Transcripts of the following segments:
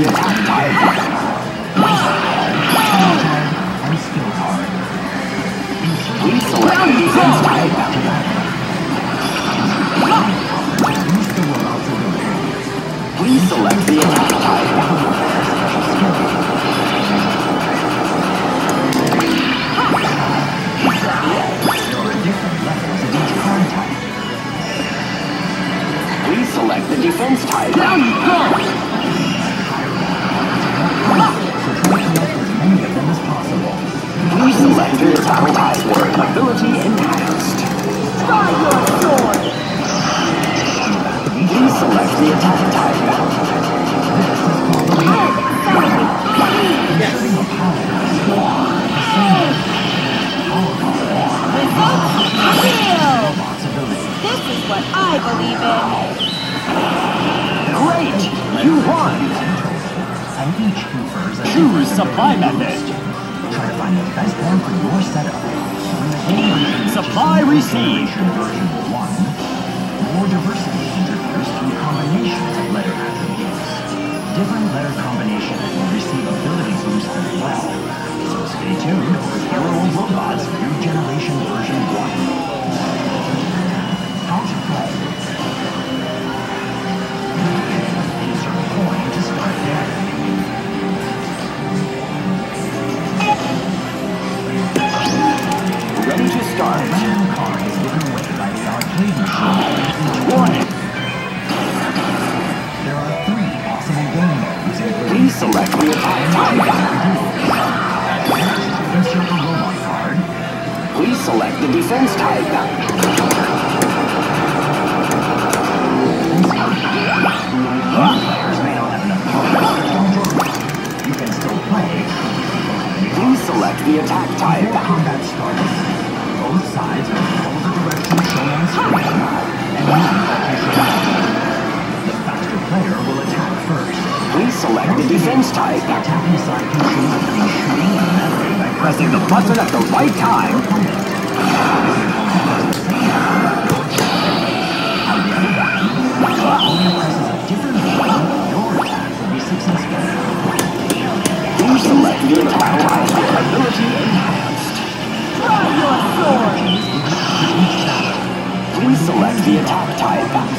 select the defense tide. We select the attack type. Use the robot's Please select the attack type. This is what I believe in. Great! You won! Choose supply method. Try to find the best one for your setup. Supply received. version 1, more diversity introduced through combinations of letter attributes. Different letter combinations will receive ability boosts as well. So stay tuned for Hero Robots New Generation version 1. How to play. Insert coin to start. Ready to start. Random card is given away by the arcade machine. Select the attack type. Please select the defense type. Please select the attack Before type. combat starts, both sides will follow the directions shown on screen and the defense type. Pressing the button at the right time. different button, your attack select. Ability enhanced. Your sword! Select the attack type.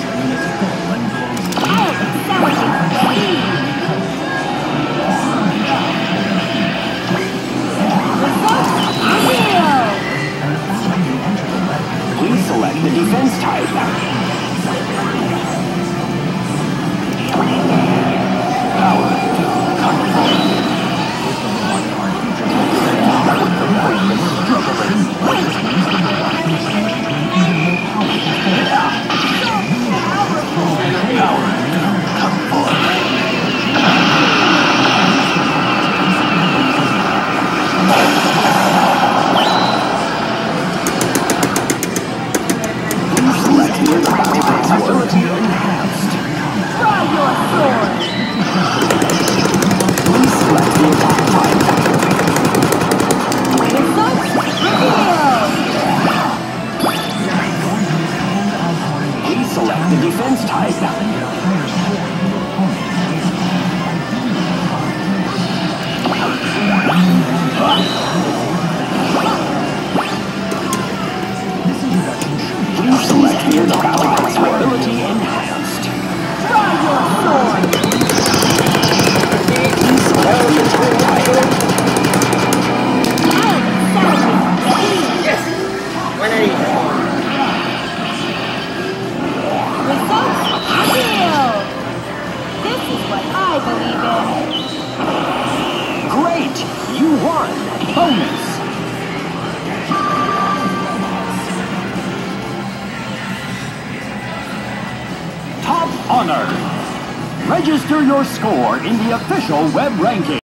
Please select. Ability enhanced. Try your sword! Type. Outstanding! Results revealed! This is what I believe Register your score in the official web ranking.